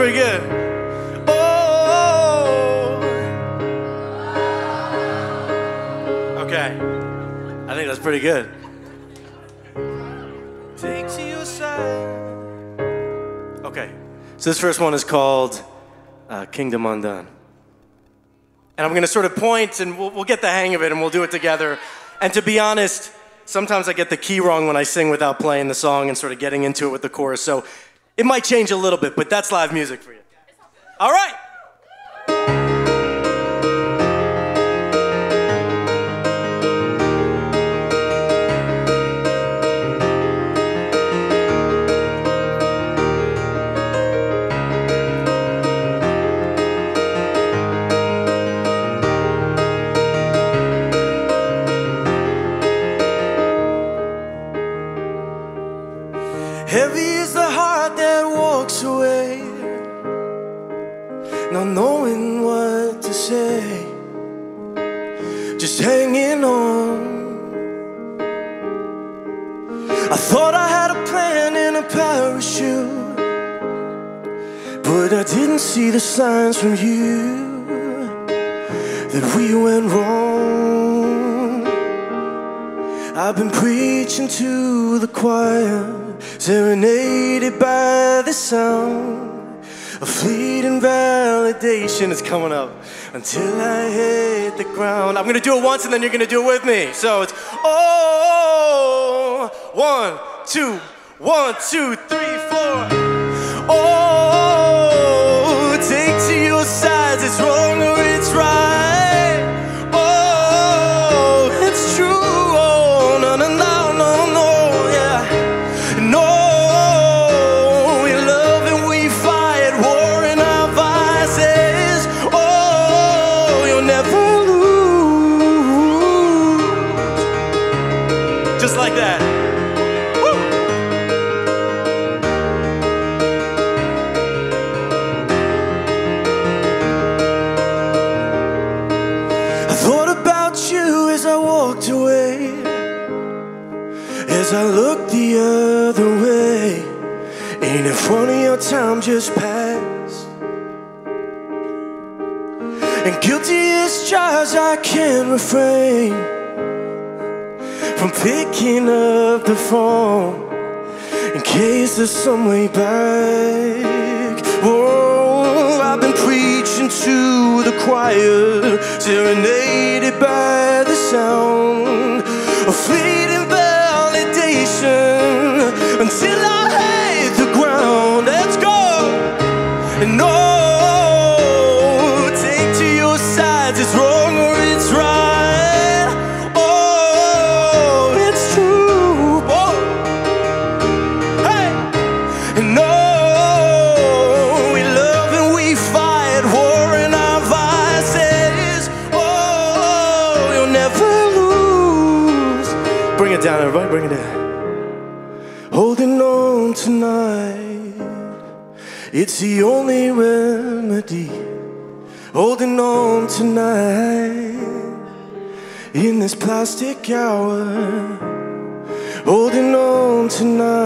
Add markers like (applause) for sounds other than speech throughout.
Pretty good. Oh. Okay. I think that's pretty good. Take to your side. Okay. So this first one is called uh, Kingdom Undone. And I'm going to sort of point and we'll, we'll get the hang of it and we'll do it together. And to be honest, sometimes I get the key wrong when I sing without playing the song and sort of getting into it with the chorus. So it might change a little bit, but that's live music for you. All right. Just hanging on. I thought I had a plan and a parachute, but I didn't see the signs from you that we went wrong. I've been preaching to the choir, serenaded by the sound of fleeting validation is coming up until I hit the ground. I'm gonna do it once and then you're gonna do it with me. So it's oh, one, two, one, two, three, four. Oh, case there's some way back. Plastic hour. Holding on tonight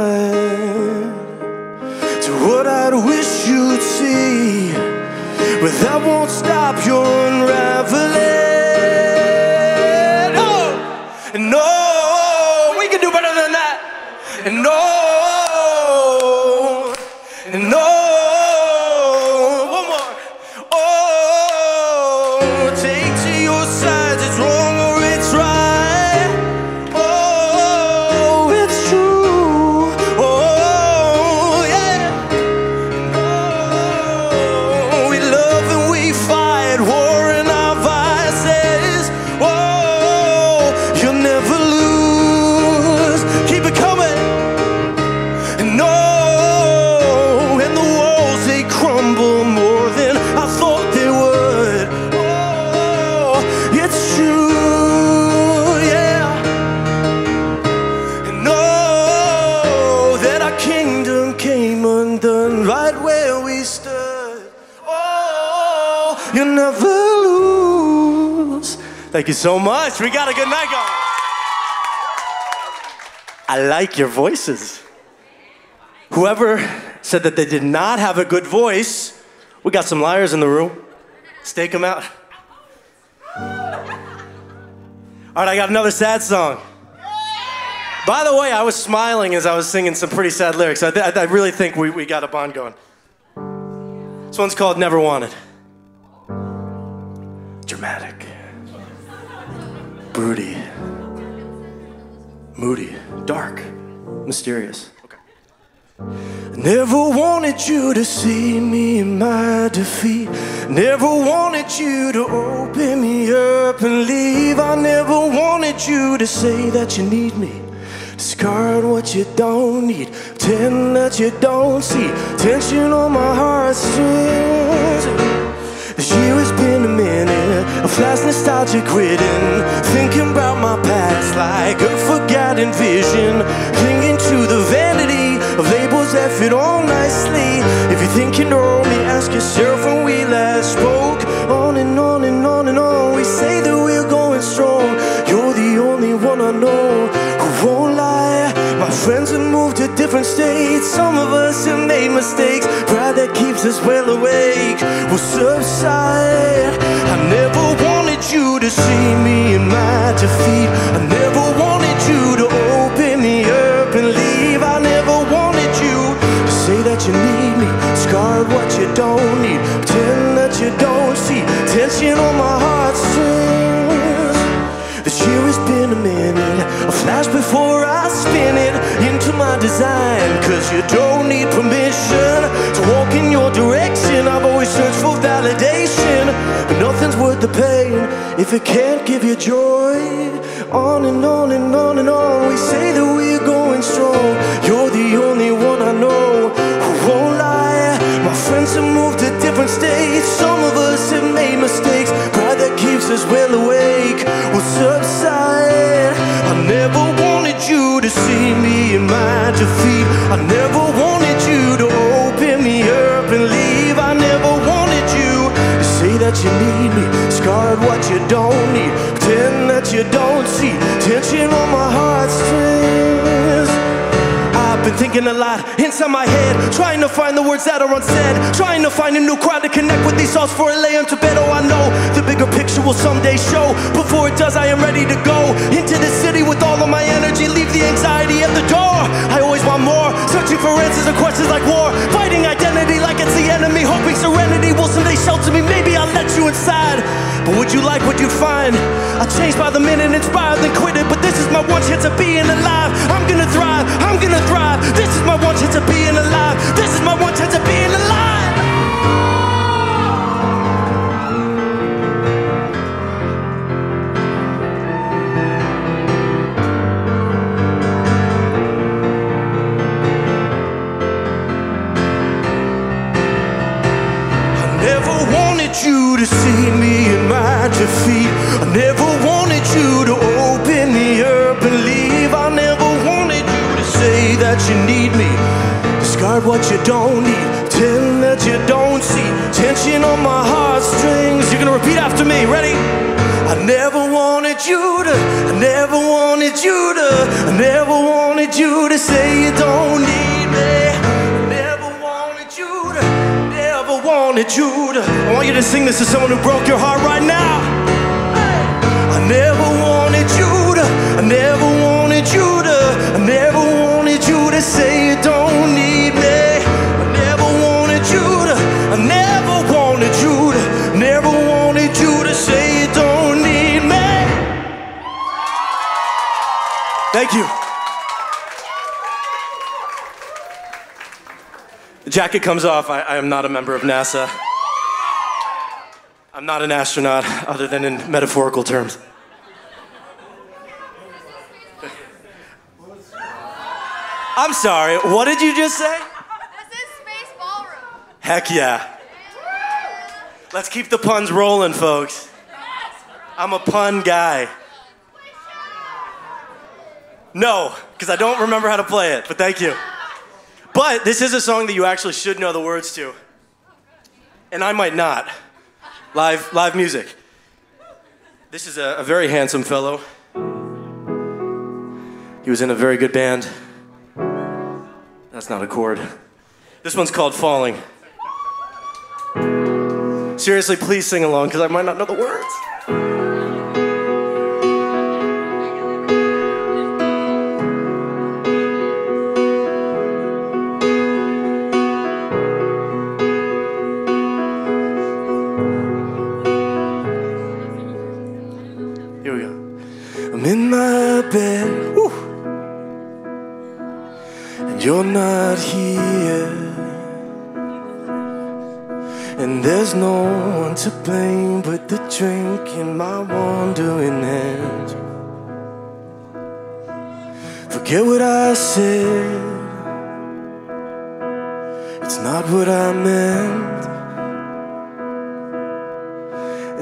Thank you so much. We got a good night going. I like your voices. Whoever said that they did not have a good voice. We got some liars in the room. Stake them out. (laughs) All right, I got another sad song. By the way, I was smiling as I was singing some pretty sad lyrics. I, th- I really think we, we got a bond going. This one's called Never Wanted. Dramatic, broody, moody, dark, mysterious. Never wanted you to see me in my defeat. Never wanted you to open me up and leave. I never wanted you to say that you need me. Discard what you don't need, pretend that you don't see. Tension on my heartstrings. This year has been a flash nostalgic ridden. Thinking about my past like a forgotten vision. Clinging to the vanity of labels that fit all nicely. If you think you know me, ask yourself when we last spoke. On and on and on and on, we say that we're going strong. You're the only one I know who won't lie. My friends have moved different states. Some of us have made mistakes. Pride that keeps us well awake will subside. I never wanted you to see me in my defeat. I never wanted you to open me up and leave. I never wanted you to say that you need me. Scar what you don't need. Pretend that you don't see. Tension on my heartstrings. Design. Cause you don't need permission to walk in your direction. I've always searched for validation, but nothing's worth the pain if it can't give you joy. On and on and on and on, we say that we're going strong. You're the only one I know who won't lie. My friends have moved to different states. Some of us have made mistakes. Pride that keeps us well awake will subside. I never you to see me in my defeat. I never wanted you to open me up and leave. I never wanted you to say that you need me. Scarred what you don't need. Pretend that you don't see. Tension on my heartstrings. Been thinking a lot inside my head, trying to find the words that are unsaid, trying to find a new crowd to connect with these thoughts before I lay them to bed. Oh, I know the bigger picture will someday show. Before it does, I am ready to go into the city with all of my energy. Leave the anxiety at the door. I always want more, searching for answers to questions like war, fighting identity like it's the enemy, hoping serenity will someday shelter me. Maybe I'll let you inside. But would you like what you'd find? I changed by the minute, inspired, then quit it. But this is my one chance of being alive. I'm gonna thrive, I'm gonna thrive. This is my one chance of being alive. This is my one chance of being alive. Wanted you to see me in my defeat. I never wanted you to open me up and leave. I never wanted you to say that you need me. Discard what you don't need. Pretend that you don't see. Tension on my heartstrings. You're gonna repeat after me. Ready? I never wanted you to. I never wanted you to. I never wanted you to say you don't need To. I want you to sing this to someone who broke your heart right now. I never wanted you to. I never wanted you to. I never wanted you to say you don't need me. I never wanted you to. I never wanted you to. Never wanted you to say you don't need me. Thank you. Jacket comes off. I, I am not a member of NASA. I'm not an astronaut, other than in metaphorical terms. I'm sorry, what did you just say? This is Space Ballroom. Heck yeah. Let's keep the puns rolling, folks. I'm a pun guy. No, because I don't remember how to play it, but thank you. But this is a song that you actually should know the words to. And I might not. Live, live music. This is a, a very handsome fellow. He was in a very good band. That's not a chord. This one's called Falling. Seriously, please sing along because I might not know the words. You're not here. And there's no one to blame but the drink in my wandering hands. Forget what I said, it's not what I meant.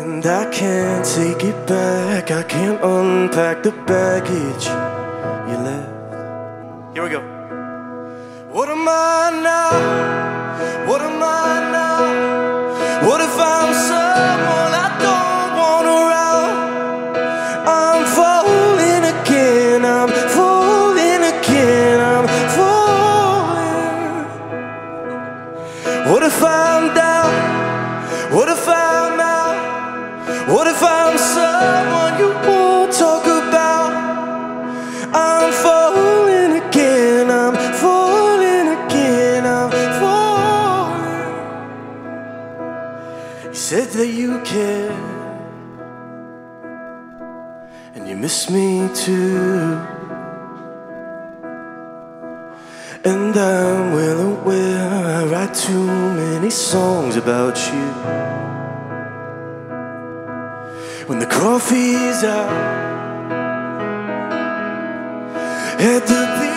And I can't take it back, I can't unpack the baggage you left. Here we go. What am I now? What am I now? What if I'm someone You said that you care, and you miss me too. And I'm well aware I write too many songs about you. When the coffee's out at the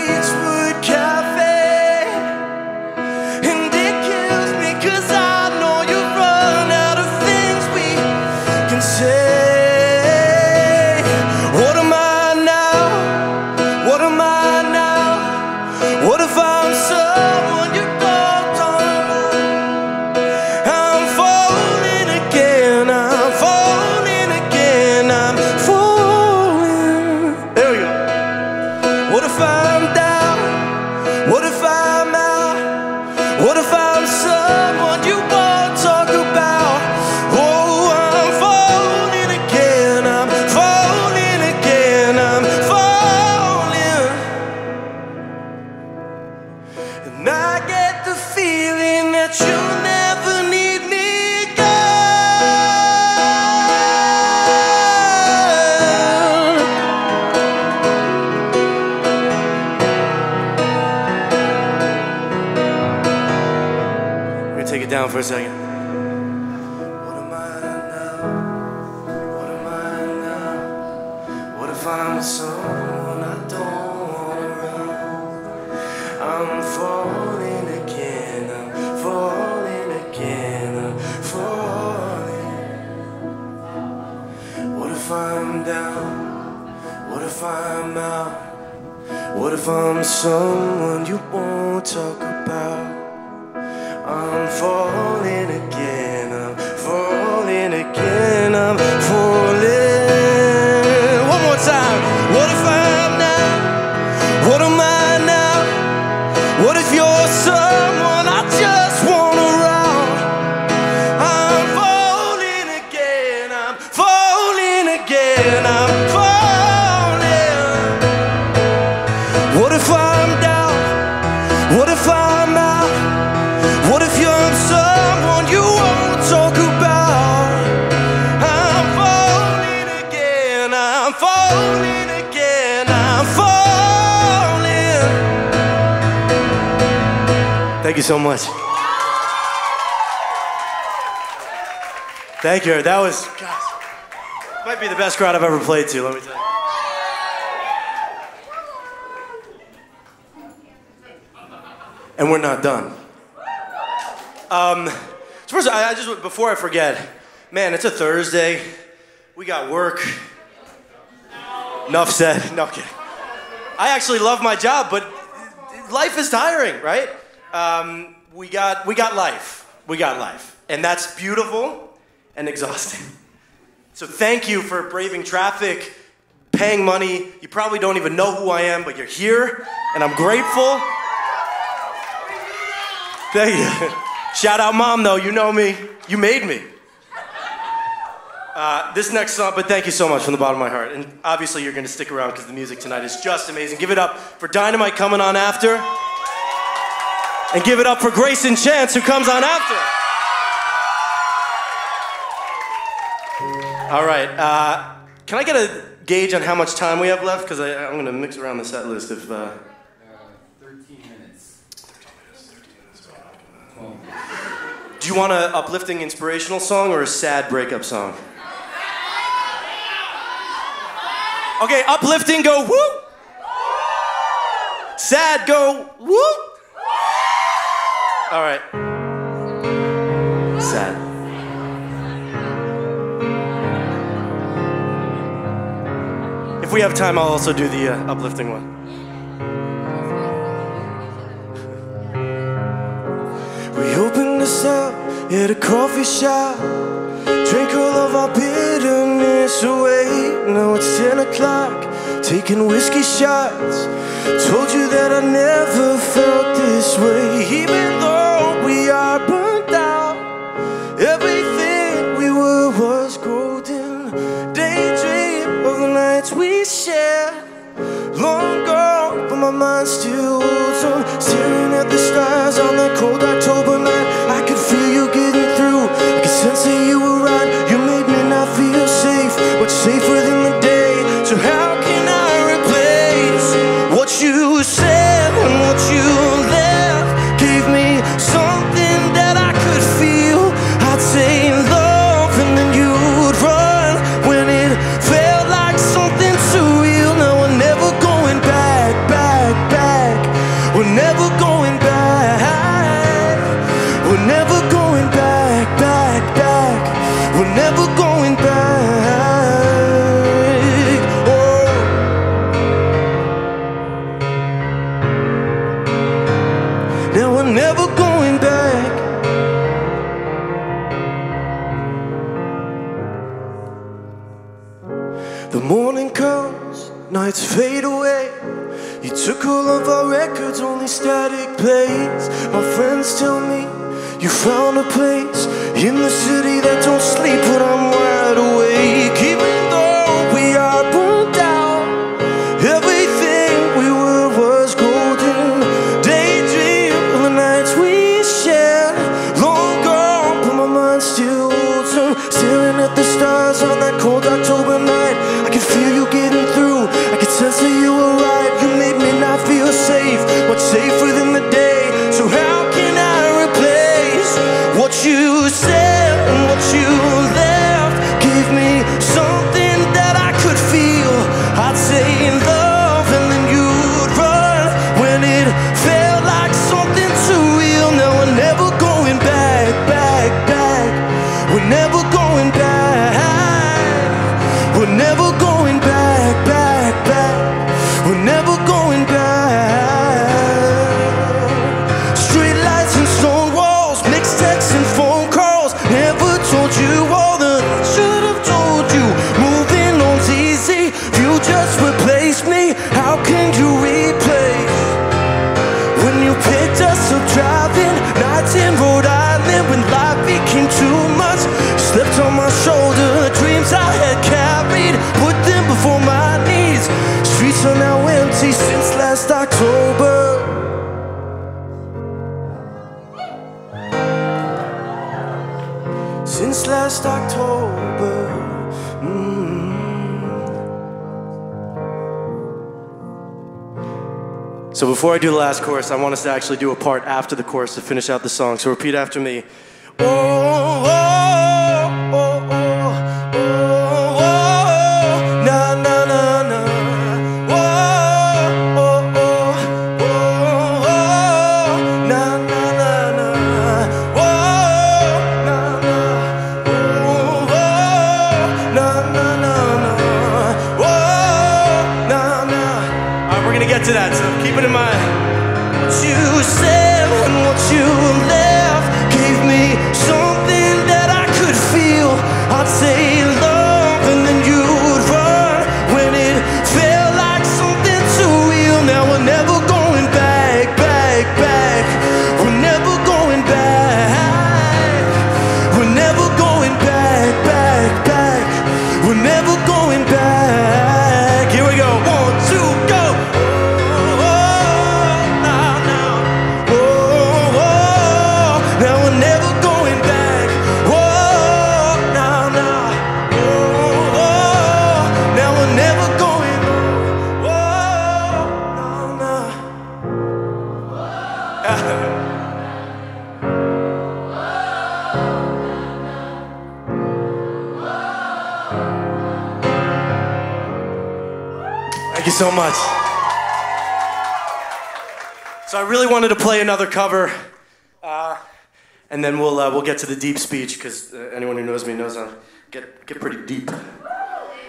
so much. Thank you. That was, gosh, might be the best crowd I've ever played to, let me tell you. And we're not done. Um, so first, I, I just before I forget, man, it's a Thursday. We got work. Enough said. No kidding. I actually love my job, but life is tiring, right? Um, we got we got life. We got life, and that's beautiful and exhausting. (laughs) So thank you for braving traffic, paying money. You probably don't even know who I am, but you're here, and I'm grateful. Thank you. (laughs) Shout out, mom, though. You know me. You made me. Uh, this next song, but thank you so much from the bottom of my heart. And obviously, you're going to stick around because the music tonight is just amazing. Give it up for Dynamyte coming on after. And give it up for Greyson Chance, who comes on after. All right. Uh, can I get a gauge on how much time we have left? Because I'm going to mix around the set list if. Uh... 13 minutes. 13 minutes, 13 minutes. Do you want an uplifting inspirational song or a sad breakup song? Okay, uplifting, go woo! Sad, go woo! All right. Sad. If we have time, I'll also do the uh, uplifting one. We opened this up at a coffee shop. Drink all of our bitterness away. Now it's 10 o'clock, taking whiskey shots. Told you that I never felt this way, even though. Staring at the stars on the cold October cold So before I do the last chorus, I want us to actually do a part after the chorus to finish out the song. So repeat after me. Oh, oh. Really wanted to play another cover, uh, and then we'll uh, we'll get to the deep speech because uh, anyone who knows me knows I get get pretty deep,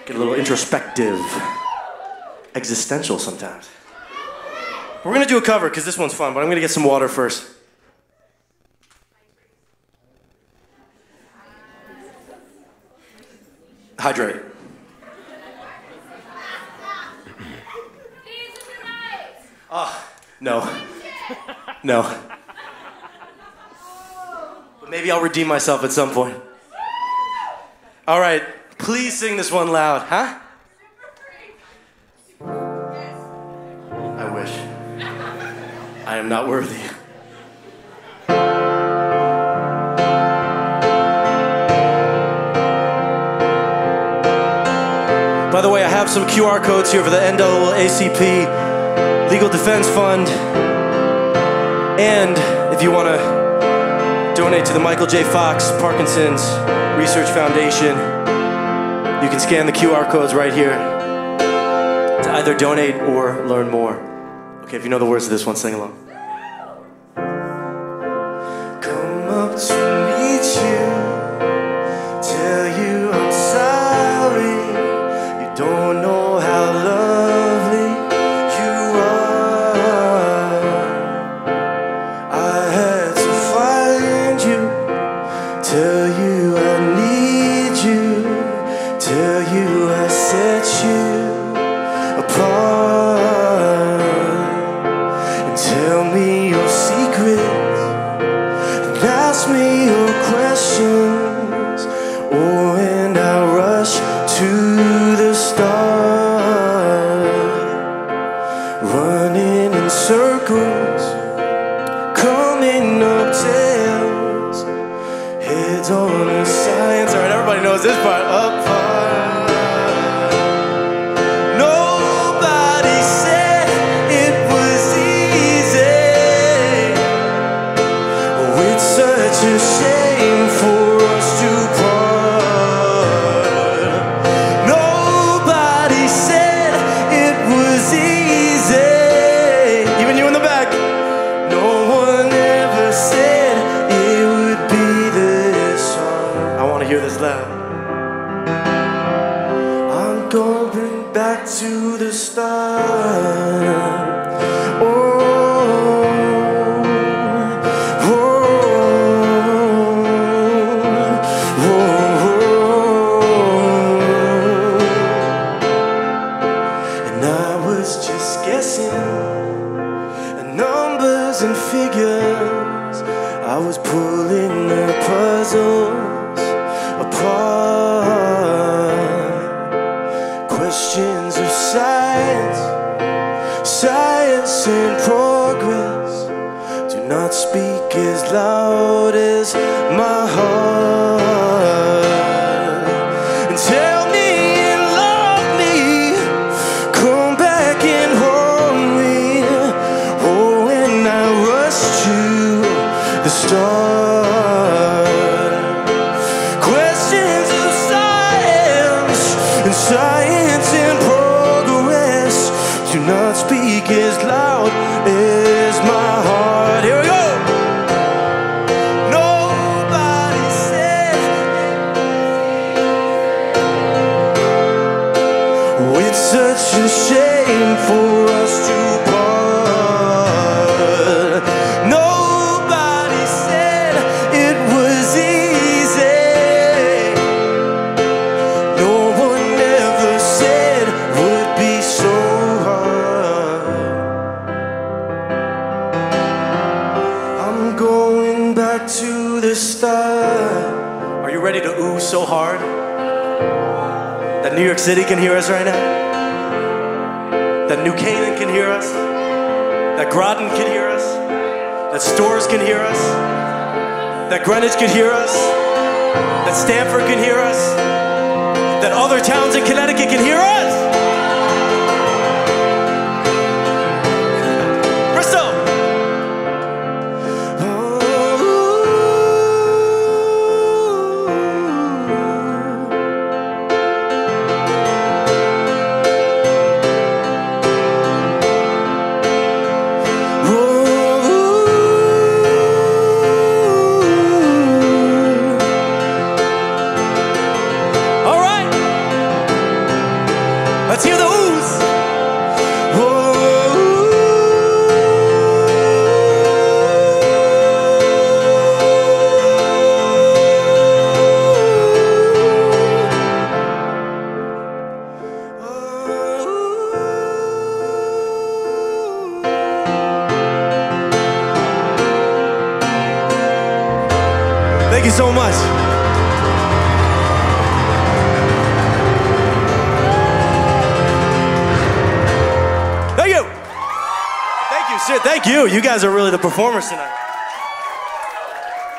get a little introspective, existential sometimes. We're gonna do a cover because this one's fun, but I'm gonna get some water first. Hydrate. (laughs) Ah, No. No. But maybe I'll redeem myself at some point. All right, please sing this one loud, huh? I wish. I am not worthy. By the way, I have some QR codes here for the NAACP Legal Defense Fund. And if you want to donate to the Michael J. Fox Parkinson's Research Foundation, you can scan the QR codes right here to either donate or learn more. Okay, if you know the words of this one, sing along. Hear us? That Groton can hear us? That Storrs can hear us? That Greenwich can hear us? That Stamford can hear us? That other towns in Connecticut can hear us? So much. Thank you. Thank you. Shit, thank you. You guys are really the performers tonight.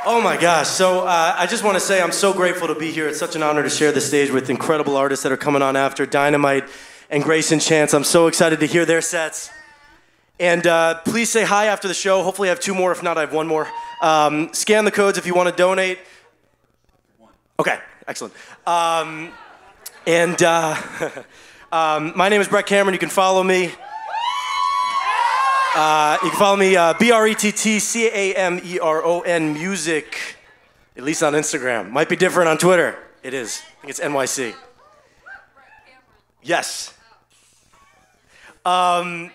Oh my gosh. So uh, I just want to say I'm so grateful to be here. It's such an honor to share the stage with incredible artists that are coming on after Dynamyte and Greyson Chance. I'm so excited to hear their sets. And uh, please say hi after the show. Hopefully, I have two more. If not, I have one more. Um, scan the codes if you want to donate. Okay, excellent. Um, and uh, (laughs) um, my name is Brett Cameron. You can follow me. Uh, you can follow me uh, B R E T T C A M E R O N music, at least on Instagram. Might be different on Twitter. It is. I think it's NYC. Yes. Um,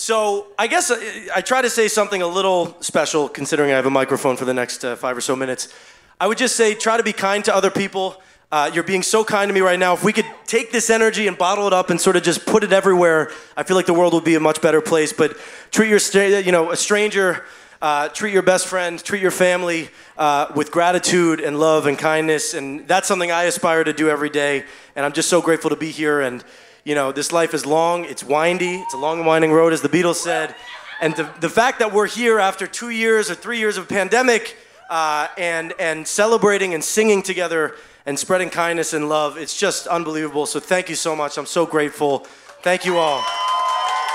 so I guess I, I try to say something a little special considering I have a microphone for the next uh, five or so minutes. I would just say try to be kind to other people. Uh, you're being so kind to me right now. If we could take this energy and bottle it up and sort of just put it everywhere, I feel like the world would be a much better place. But treat your, you know, a stranger, uh, treat your best friend, treat your family uh, with gratitude and love and kindness, and that's something I aspire to do every day. And I'm just so grateful to be here. And you know, this life is long, it's windy, it's a long and winding road, as the Beatles said. And the, the fact that we're here after two years or three years of pandemic uh, and, and celebrating and singing together and spreading kindness and love, it's just unbelievable. So thank you so much. I'm so grateful. Thank you all.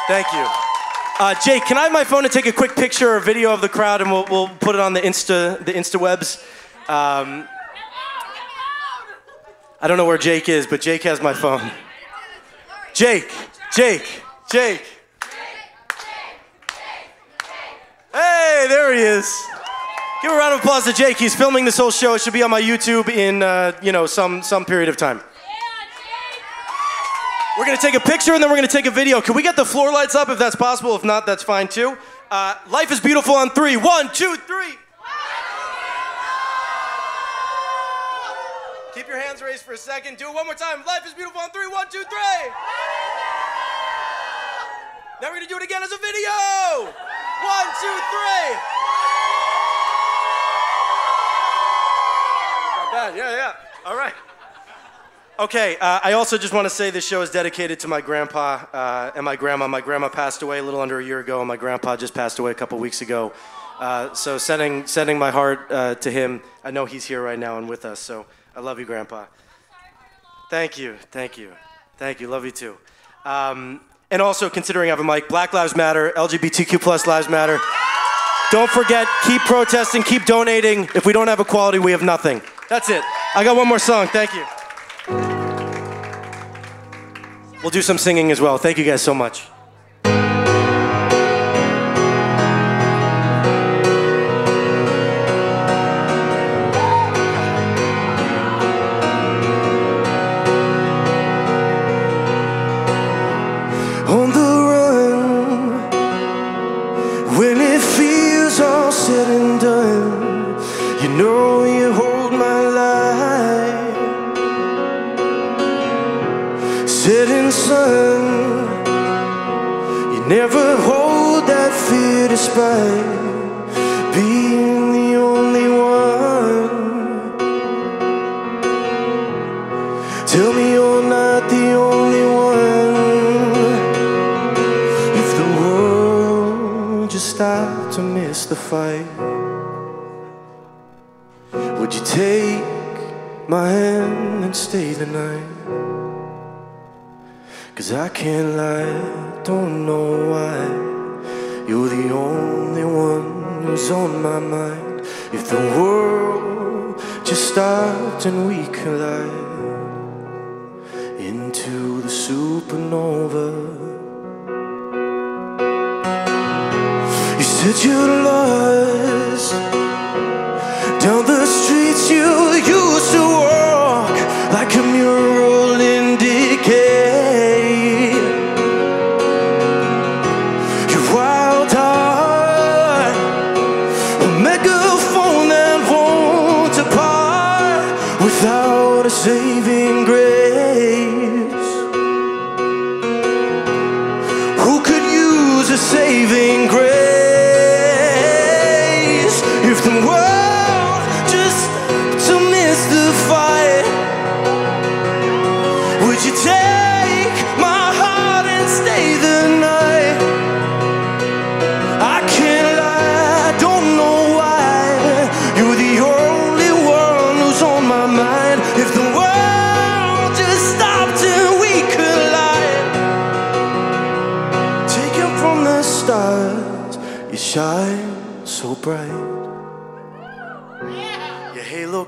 Thank you. Uh, Jake, can I have my phone to take a quick picture or video of the crowd and we'll, we'll put it on the Insta, the Insta webs? Um, I don't know where Jake is, but Jake has my phone. Jake, Jake, Jake. Hey, there he is. Give a round of applause to Jake. He's filming this whole show. It should be on my YouTube in, uh, you know, some, some period of time. We're gonna take a picture and then we're gonna take a video. Can we get the floor lights up if that's possible? If not, that's fine too. Uh, life is beautiful on three. One, two, three. Keep your hands raised for a second. Do it one more time. Life is beautiful on three. One, two, three. Now we're gonna do it again as a video. One, two, three. Not bad. Yeah, yeah. All right. Okay, uh, I also just want to say this show is dedicated to my grandpa uh, and my grandma. My grandma passed away a little under a year ago, and my grandpa just passed away a couple weeks ago. Uh, so sending sending my heart uh, to him. I know he's here right now and with us. So I love you, Grandpa. Thank you, thank you, thank you. Love you too. Um, and also considering I have a mic, Black Lives Matter, LGBTQ plus lives matter. Don't forget, keep protesting, keep donating. If we don't have equality, we have nothing. That's it. I got one more song. Thank you. We'll do some singing as well. Thank you guys so much. Stopped to miss the fight, would you take my hand and stay the night? Cause I can't lie, don't know why. You're the only one who's on my mind. If the world just stopped and we collide into the supernova. You said you're lost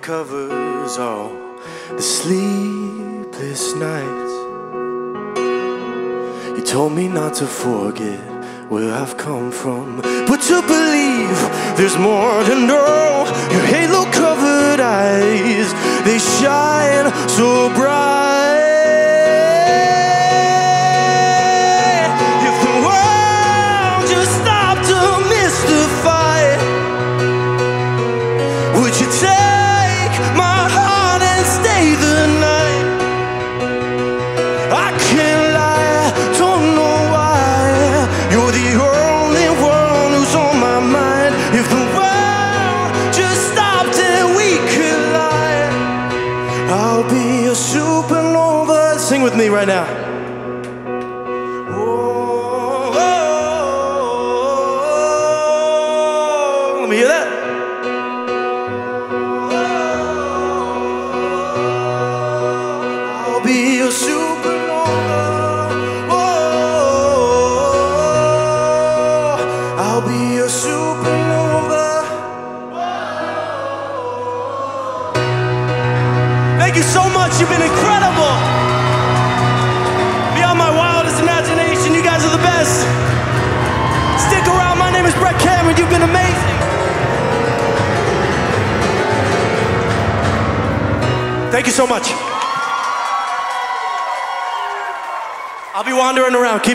covers all the sleepless nights. You told me not to forget where I've come from, but to believe there's more to know. Your halo covered eyes, they shine so bright. with me right now.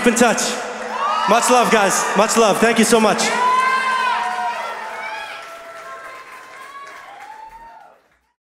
keep in touch. Much love, guys. Much love. Thank you so much.